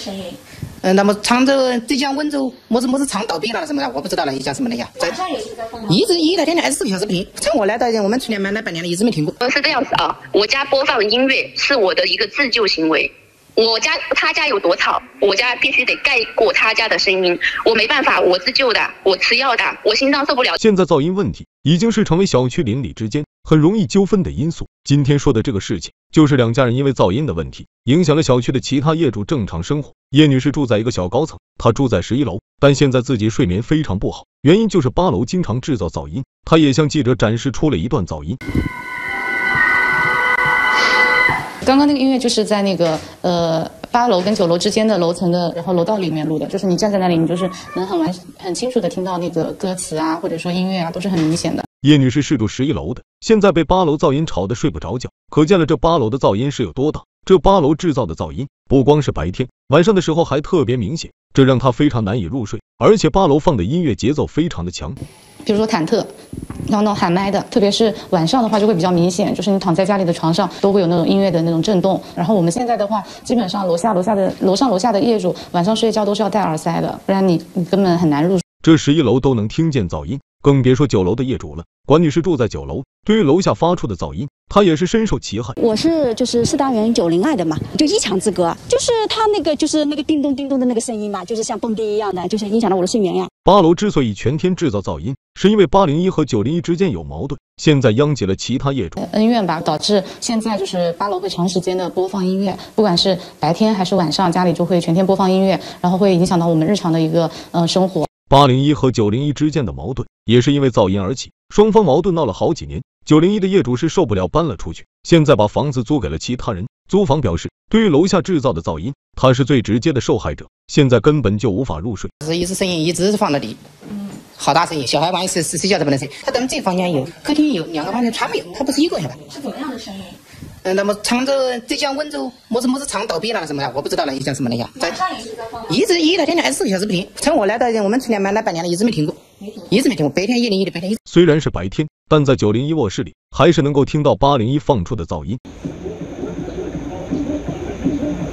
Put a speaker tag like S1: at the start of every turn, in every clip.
S1: 声音？
S2: 嗯，那么常州浙江温州，么子么子厂倒闭了什么的，我不知道了，你讲什么的呀？
S1: 晚上也是在放吗？
S2: 一直一来天天二十四个小时不停，从我来到我们去年买了半年了，一直没停过。
S3: 呃，是这样子啊，我家播放音乐是我的一个自救行为。我家他家有多吵，我家必须得盖过他家的声音。我没办法，我自救的，我吃药的，我心脏受不了。
S4: 现在噪音问题已经是成为小区邻里之间很容易纠纷的因素。今天说的这个事情，就是两家人因为噪音的问题，影响了小区的其他业主正常生活。叶女士住在一个小高层，她住在十一楼，但现在自己睡眠非常不好，原因就是八楼经常制造噪音。她也向记者展示出了一段噪音。
S5: 刚刚那个音乐就是在那个呃八楼跟九楼之间的楼层的，然后楼道里面录的，就是你站在那里，你就是能很完很清楚的听到那个歌词啊，或者说音乐啊，都是很明显的。
S4: 叶女士是住十一楼的，现在被八楼噪音吵得睡不着觉，可见了这八楼的噪音是有多大。这八楼制造的噪音不光是白天，晚上的时候还特别明显，这让她非常难以入睡。而且八楼放的音乐节奏非常的强，
S5: 比如说忐忑。然后那种喊麦的，特别是晚上的话就会比较明显，就是你躺在家里的床上都会有那种音乐的那种震动。然后我们现在的话，基本上楼下楼下的楼上楼下的业主晚上睡觉都是要戴耳塞的，不然你你根本很难入睡。
S4: 这十一楼都能听见噪音，更别说酒楼的业主了。管女士住在九楼，对于楼下发出的噪音，她也是深受其害。
S6: 我是就是四大元九零二的嘛，就一墙之隔，就是他那个就是那个叮咚叮咚的那个声音嘛，就是像蹦迪一样的，就是影响到我的睡眠呀。
S4: 八楼之所以全天制造噪音，是因为八零一和九零一之间有矛盾，现在殃及了其他业主
S5: 恩怨吧，导致现在就是八楼会长时间的播放音乐，不管是白天还是晚上，家里就会全天播放音乐，然后会影响到我们日常的一个嗯生活。
S4: 八零一和九零一之间的矛盾也是因为噪音而起，双方矛盾闹了好几年。九零一的业主是受不了，搬了出去，现在把房子租给了其他人。租房表示，对于楼下制造的噪音，他是最直接的受害者，现在根本就无法入睡。
S2: 是一直声音一直是放到地，好大声音，小孩晚上睡睡觉都不能睡。他咱们这房间有，客厅有，两个房间全没有，他不是一个人吧？
S1: 是怎么样的声音？
S2: 嗯，那么常州浙江温州，么子么子厂倒闭了什么的，我不知道了，你讲什么的呀？
S1: 在放吗？
S2: 一直一到天天二十四个小时不停，从我来到我们去年买来半年了，一直没停过，一直没听过。白天一零一的白天一。
S4: 虽然是白天，但在九零一卧室里，还是能够听到八零一放出的噪音。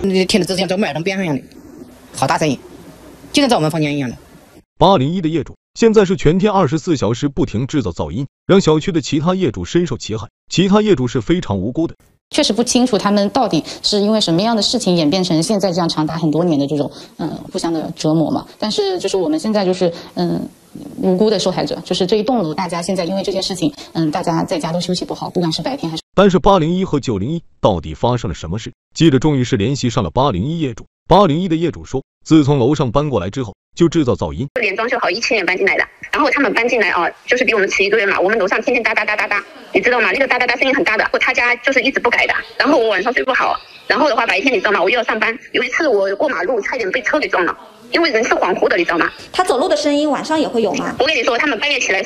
S2: 你听着，就像在马桶边上一样的，好大声音，就跟在我们房间一样的。
S4: 八零一的业主现在是全天二十四小时不停制造噪音，让小区的其他业主深受其害。其他业主是非常无辜的，
S5: 确实不清楚他们到底是因为什么样的事情演变成现在这样长达很多年的这种嗯互相的折磨嘛。但是就是我们现在就是嗯无辜的受害者，就是这一栋楼大家现在因为这件事情嗯大家在家都休息不好，不管是白天还是。
S4: 但是八零一和九零一到底发生了什么事？记者终于是联系上了八零一业主。八零一的业主说，自从楼上搬过来之后，就制造噪音。
S3: 去年装修好，一七年搬进来的，然后他们搬进来啊，就是比我们迟一个月嘛。我们楼上天天哒哒哒哒哒，你知道吗？那个哒哒哒声音很大的。他家就是一直不改的，然后我晚上睡不好，然后的话白天你知道吗？我又要上班。有一次我过马路，差点被车给撞了，因为人是恍惚的，你知道吗？
S1: 他走路的声音晚上也会有吗？
S3: 我跟你说，他们半夜起来，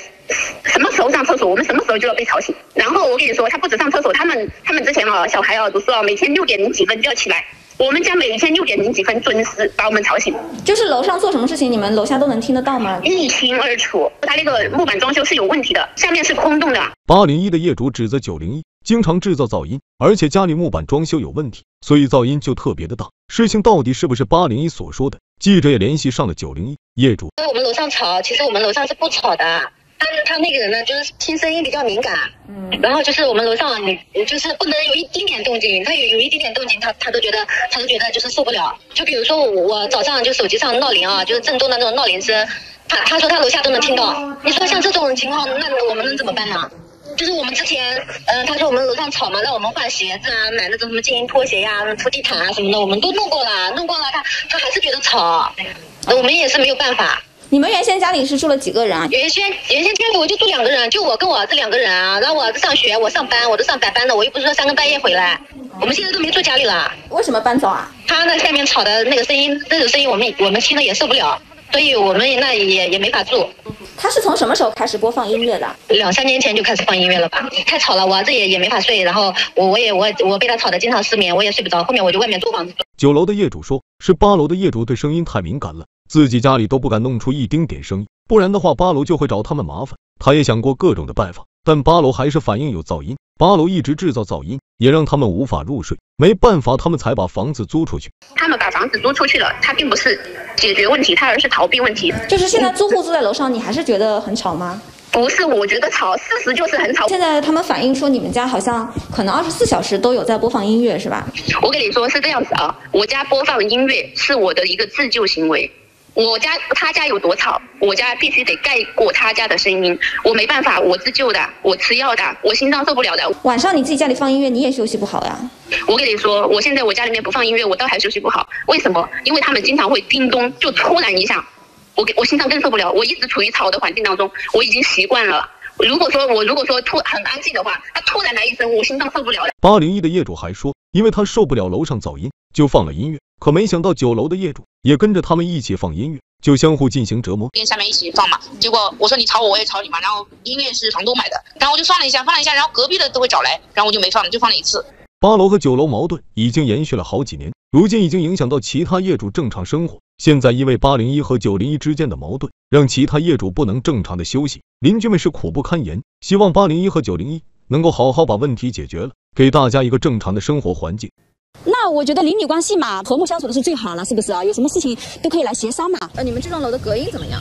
S3: 什么时候上厕所，我们什么时候就要被吵醒。然后我跟你说，他不止上厕所，他们他们之前啊，小孩啊，读书啊，每天六点零几分就要起来。我们家每天六点零几分准时把我们吵醒，
S1: 就是楼上做什么事情，你们楼下都能听得到吗？
S3: 一清二楚。他那个木板装修是有问题的，下面是空洞的。
S4: 八零一的业主指责九零一经常制造噪音，而且家里木板装修有问题，所以噪音就特别的大。事情到底是不是八零一所说的？记者也联系上了九零一业主。
S3: 我们楼上吵，其实我们楼上是不吵的。他他那个人呢，就是听声音比较敏感，嗯，然后就是我们楼上，你就是不能有一丁点动静，他有有一丁点动静，他他都觉得他都觉得就是受不了。就比如说我我早上就手机上闹铃啊，就是震动的那种闹铃声，他他说他楼下都能听到。你说像这种情况，那我们能怎么办呢？就是我们之前，嗯，他说我们楼上吵嘛，让我们换鞋子啊，买那种什么静音拖鞋呀、铺地毯啊什么的，我们都弄过了，弄过了，他他还是觉得吵，我们也是没有办法。
S1: 你们原先家里是住了几个人啊？
S3: 原先原先家里我就住两个人，就我跟我儿子两个人啊。然后我儿子上学，我上班，我都上白班的，我又不是说三更半夜回来。我们现在都没住家里了。
S1: 为什么搬走啊？
S3: 他那下面吵的那个声音，那种声音我们我们听了也受不了，所以我们那也也没法住。
S1: 他是从什么时候开始播放音乐的？
S3: 两三年前就开始放音乐了吧？太吵了，我儿子也也没法睡。然后我我也我我被他吵得经常失眠，我也睡不着。后面我就外面租房子住。
S4: 九楼的业主说，是八楼的业主对声音太敏感了，自己家里都不敢弄出一丁点声音。不然的话，八楼就会找他们麻烦。他也想过各种的办法，但八楼还是反映有噪音。八楼一直制造噪音，也让他们无法入睡。没办法，他们才把房子租出去。
S3: 他们把房子租出去了，他并不是解决问题，他而是逃避问题。
S1: 就是现在租户住在楼上，你还是觉得很吵吗？
S3: 不是，我觉得吵，事实就是很吵。
S1: 现在他们反映说你们家好像可能二十四小时都有在播放音乐，是吧？
S3: 我跟你说是这样子啊，我家播放音乐是我的一个自救行为。我家他家有多吵，我家必须得盖过他家的声音。我没办法，我自救的，我吃药的，我心脏受不了的。
S1: 晚上你自己家里放音乐，你也休息不好呀。
S3: 我跟你说，我现在我家里面不放音乐，我倒还休息不好。为什么？因为他们经常会叮咚，就突然一下，我给我心脏更受不了。我一直处于吵的环境当中，我已经习惯了。如果说我如果说突很安静的话，他突然来一声，我心脏受不了了。
S4: 八零一的业主还说，因为他受不了楼上噪音，就放了音乐。可没想到九楼的业主也跟着他们一起放音乐，就相互进行折磨。
S7: 跟下面一起放嘛，结果我说你吵我，我也吵你嘛。然后音乐是房东买的，然后我就放了一下，放了一下，然后隔壁的都会找来，然后我就没放，就放了一次。
S4: 八楼和九楼矛盾已经延续了好几年，如今已经影响到其他业主正常生活。现在因为八零一和九零一之间的矛盾，让其他业主不能正常的休息，邻居们是苦不堪言。希望八零一和九零一能够好好把问题解决了，给大家一个正常的生活环境。
S6: 那我觉得邻里关系嘛，和睦相处的是最好了，是不是啊？有什么事情都可以来协商嘛。
S1: 呃，你们这栋楼的隔音怎么样？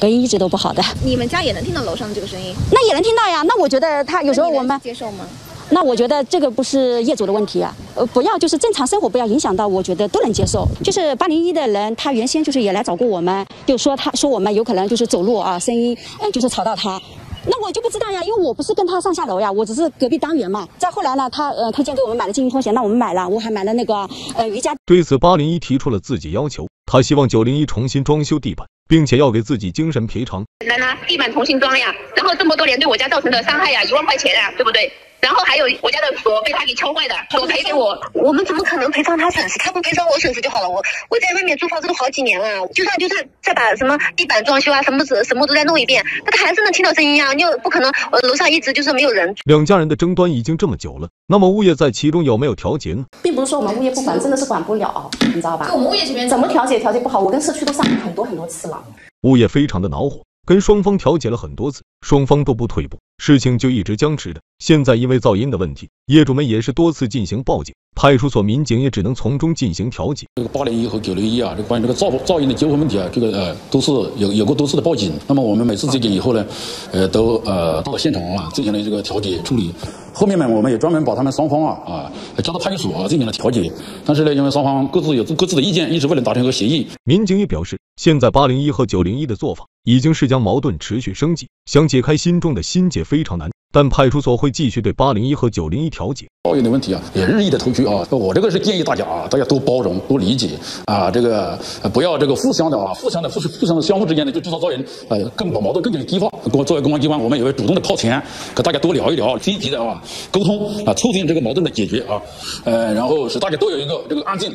S6: 隔音一直都不好的。
S1: 你们家也能听到楼上的这个声音？
S6: 那也能听到呀。那我觉得他有时候我们
S1: 接受吗？
S6: 那我觉得这个不是业主的问题啊，呃，不要就是正常生活不要影响到，我觉得都能接受。就是八零一的人，他原先就是也来找过我们，就说他说我们有可能就是走路啊，声音，嗯，就是吵到他。那我就不知道呀，因为我不是跟他上下楼呀，我只是隔壁单元嘛。再后来呢，他呃推荐给我们买了静音拖鞋，那我们买了，我还买了那个呃瑜伽。
S4: 对此，八零一提出了自己要求，他希望九零一重新装修地板，并且要给自己精神赔偿。
S3: 来拿地板重新装呀，然后这么多年对我家造成的伤害呀，一万块钱呀，对不对？然后还有我家的锁被他给敲坏的，锁赔给我。我们怎么可能赔偿他损失？他不赔偿我损失就好了。我我在外面租房子都好几年了，就算就算再把什么地板装修啊，什么什什么都再弄一遍，那他还是能听到声音啊。你又不可能，呃，楼上一直就是没有人。
S4: 两家人的争端已经这么久了，那么物业在其中有没有调解呢？
S8: 并不是说我们物业不管，真的是管不了，你知道吧？
S1: 我们物业这边
S8: 怎么调解调解不好，我跟社区都上很多很多次了。
S4: 物业非常的恼火，跟双方调解了很多次，双方都不退步，事情就一直僵持着。现在因为噪音的问题，业主们也是多次进行报警，派出所民警也只能从中进行调解。
S9: 这个八零一和九零一啊，这关于这个噪噪音的纠纷问题啊，这个呃都是有有过多次的报警。那么我们每次接警以后呢，呃都呃到现场啊进行了这个调解处理。后面呢，我们也专门把他们双方啊啊叫到派出所啊进行了调解。但是呢，因为双方各自有各自的意见，一直未能达成一个协议。
S4: 民警也表示，现在八零一和九零一的做法已经是将矛盾持续升级，想解开心中的心结非常难。但派出所会继续对八零一和九零一调解。
S9: 噪音的问题啊，也日益的突出啊。我这个是建议大家啊，大家多包容、多理解啊，这个不要这个互相的啊，互相的互互相的相互之间的就制造噪音，呃，更把矛盾更加激化。我作为公安机关，我们也会主动的靠前，和大家多聊一聊，积极的啊沟通啊，促进这个矛盾的解决啊，呃，然后使大家都有一个这个安静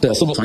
S9: 的生活环境。